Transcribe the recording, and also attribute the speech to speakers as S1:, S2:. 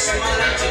S1: semana.